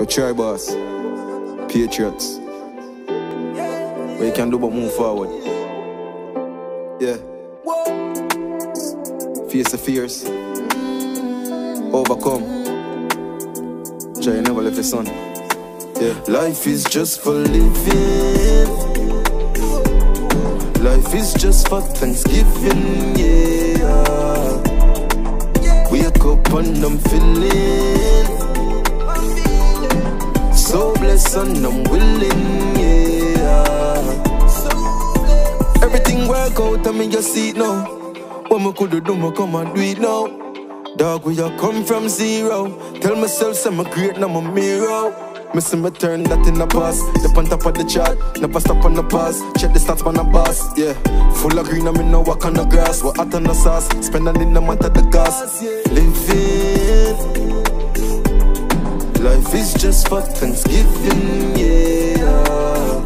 Yo, try boss. Patriots. What you can do but move forward. Yeah. Face the fears. Overcome. Try you never left your son. Yeah. Life is just for living. Life is just for Thanksgiving, yeah. Wake up and I'm feeling blessed and I'm willing, yeah. Everything work out, I mean, you see it now. What me coulda do, me come and do it now. Dog, where you come from zero. Tell myself, I'm a great, I'm a mirror. See me turn that in the past. Dip on top of the chart, never stop on the pass. Check the stats on the boss, yeah. Full of green, I mean, no walk on the grass. What hot on the sauce, spending in the month of the gas. Living. Life is just for Thanksgiving, yeah.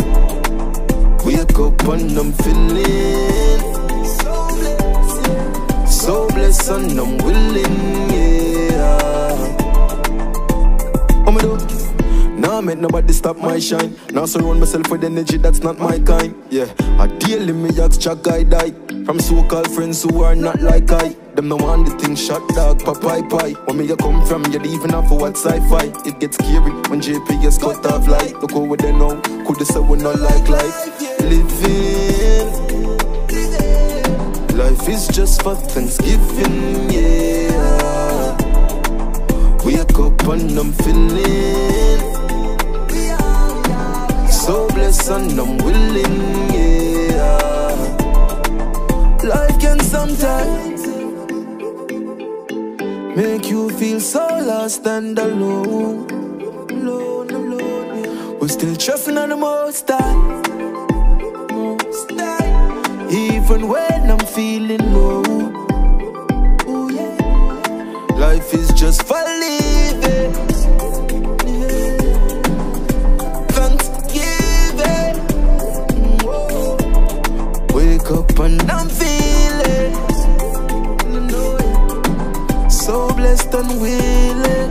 Wake up and I'm feeling so blessed so blessed and I'm willing, yeah. What me Nah, make nobody stop my shine. Now surround myself with energy that's not my kind. Yeah, I daily me ask Jack I die. From so-called friends who are not like I. Them no want the thing shot dog, pie pie. When me you come from, you even have for what sci-fi. It gets scary when JPS cut off light. Look over there now, could they say we not like life? Living. Life is just for Thanksgiving, yeah. Wake up and I'm feeling so blessed and I'm willing, yeah. Life can sometimes make you feel so lost and alone. alone, alone. We're still trusting on the most high. Even when I'm feeling low. Ooh, yeah. Life is just for and I'm feeling so blessed and willing.